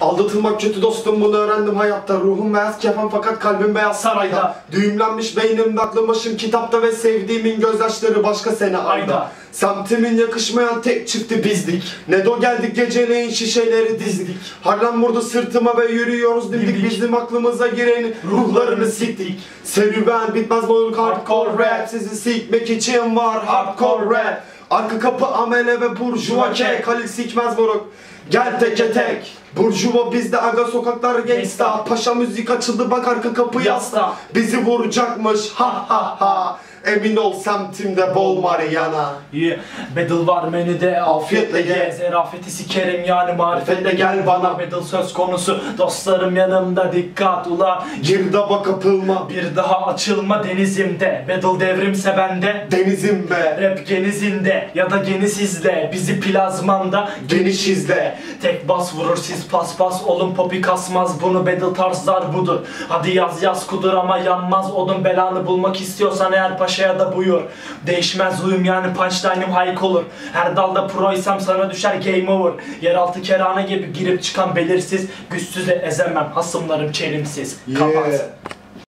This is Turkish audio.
Aldatılmak kötü dostum bunu öğrendim hayatta. Ruhum beyaz kefen fakat kalbim beyaz sarayda. Sarayda. Düğümlenmiş beynimde aklım başım kitapta ve sevdiğimin gözyaşları başka sene ayda. Ayda. Semtimin yakışmayan tek çifti bizdik. Nedo geldik geceleyin şişeleri dizdik. Harlem vurdu sırtıma ve yürüyoruz dimdik. Bizim aklımıza girenin ruhlarını siktik. Serüven bitmez moruk hardcore rap. Sizi sikmek için var hardcore rap Arka kapı amele ve burjuva kek Halil sikmez moruk. Gel teke tek. Burjuva bizde aga sokaklar gangsta Paşa müzik açıldı bak arka kapı yasta. Bizi vuracakmış. Ha ha ha Emin ol semtimde bol Mariana. Yeah. Battle var menüde afiyetle Afiyetle ye. Zerafeti sikerim yani marifetle gel bana. Battle söz konusu dostlarım yanımda dikkat ula. Girdaba kapılma. Bir daha açılma denizimde. Battle devrimse bende. Denizim be Rap genizinde ya da genizizle Bizi plazmanda Geniş izle. Tek bas vurur siz pas pas olun popi kasmaz. Bunu battle tarzlar budur. Hadi yaz yaz kudur ama yanmaz. Odun belanı bulmak istiyorsan eğer paşaya da buyur. Değişmez huyum yani punchline'ım hayk olur. Her dalda proysam sana düşer game over. Yeraltı kerane gibi girip çıkan belirsiz Güçsüzü ezemem. Hasımlarım çelimsiz. Kapat. Yeah.